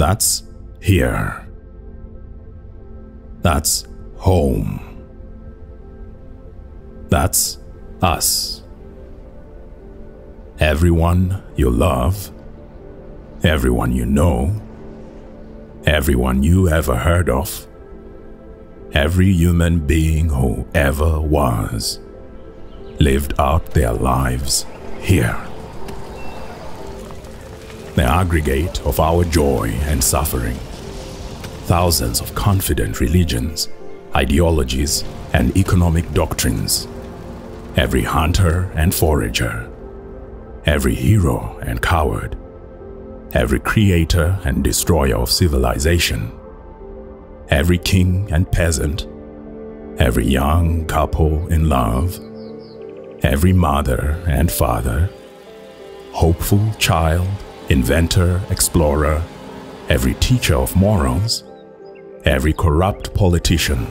That's here. That's home. That's us. Everyone you love, everyone you know, everyone you ever heard of, every human being who ever was, lived out their lives here. The aggregate of our joy and suffering, thousands of confident religions, ideologies, and economic doctrines, every hunter and forager, every hero and coward, every creator and destroyer of civilization, every king and peasant, every young couple in love, every mother and father, hopeful child, inventor, explorer, every teacher of morals, every corrupt politician,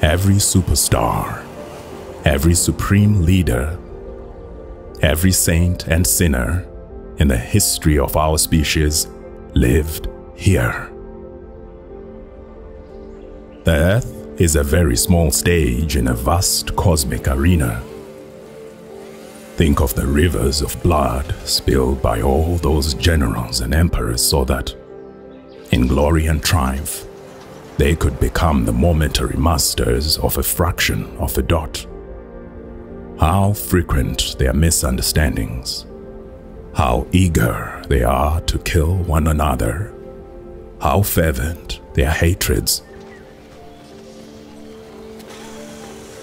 every superstar, every supreme leader, every saint and sinner in the history of our species lived here. The Earth is a very small stage in a vast cosmic arena. Think of the rivers of blood spilled by all those generals and emperors so that, in glory and triumph, they could become the momentary masters of a fraction of a dot. How frequent their misunderstandings, how eager they are to kill one another, how fervent their hatreds.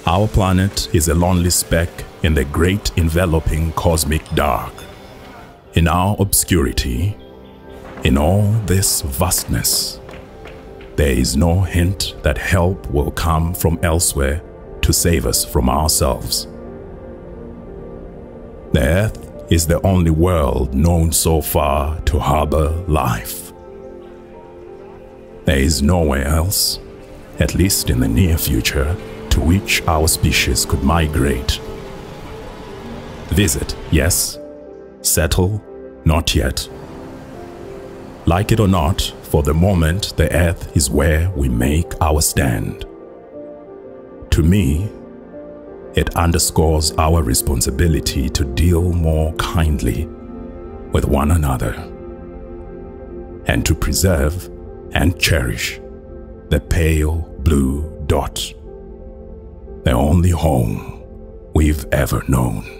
Our planet is a lonely speck in the great enveloping cosmic dark. In our obscurity, in all this vastness, there is no hint that help will come from elsewhere to save us from ourselves. The Earth is the only world known so far to harbor life. There is nowhere else, at least in the near future, to which our species could migrate. Visit, yes. Settle, not yet. Like it or not, for the moment, the earth is where we make our stand. To me, it underscores our responsibility to deal more kindly with one another and to preserve and cherish the pale blue dot, the only home we've ever known.